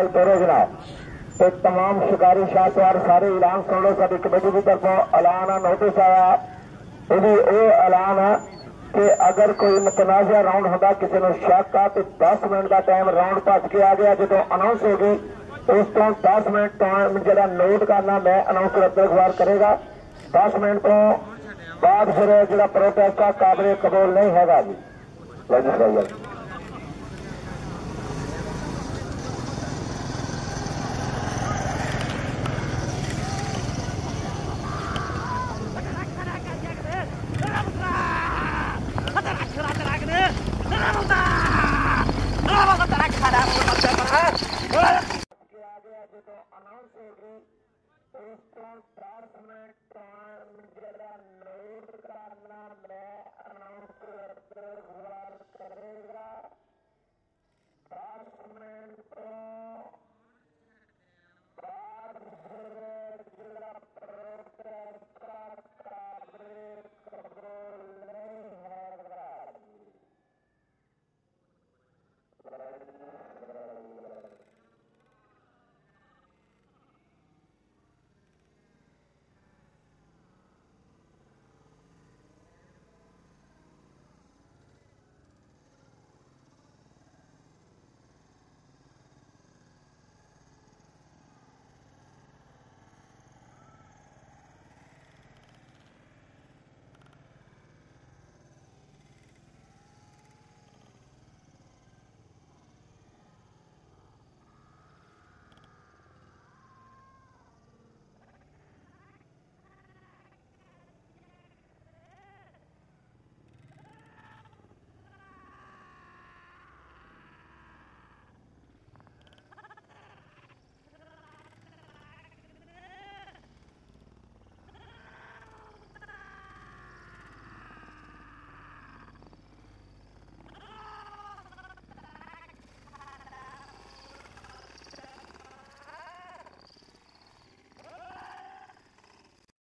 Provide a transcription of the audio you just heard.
ਤੋਰੇ ਜਨਾਬ ਤੇ तमाम ਸ਼ਿਕਾਰੀ ਸ਼ਾਹਸਵਾਰ ਸਾਰੇ ਐਲਾਨ ਸੁਣ ਲਓ ਸਾਡੀ ਕਮੇਟੀ ਦੀ ਤਰਫੋਂ ਐਲਾਨ ਨੋਟਿਸ ਆਇਆ ਉਹਦੀ ਇਹ ਐਲਾਨ ਹੈ ਕਿ ਅਗਰ ਕੋਈ ਮਤਨਾਜ਼ਾ ਰਾਉਂਡ ਹੁੰਦਾ ਕਿਸੇ ਨੂੰ ਸ਼ੱਕ ਆ ਤੇ 10 ਮਿੰਟ ਦਾ ਟਾਈਮ ਰਾਉਂਡ ਭੱਜ ਕੇ ਆ ਗਿਆ ਜਦੋਂ ਅਨਾਉਂਸ ਹੋ ਗਈ ਉਸ ਤੋਂ 10 ਮਿੰਟ ਟਾਈਮ ਜਿਹੜਾ ਨੋਟ ਕਰਨਾ ਮੈਂ ਅਨਾਉਂਸਰ ਅੱਗੇ ਅਖਬਾਰ ਕਰੇਗਾ 10 ਮਿੰਟ ਤੋਂ ਬਾਅਦ ਫਿਰ ਜਿਹੜਾ ਪ੍ਰੋਟੈਸਟ ਆ ਕਾਬਲੇ ਕਬੂਲ ਨਹੀਂ ਹੈਗਾ ਜੀ ਲੈਜਿਸਲੇਟਰ conectar.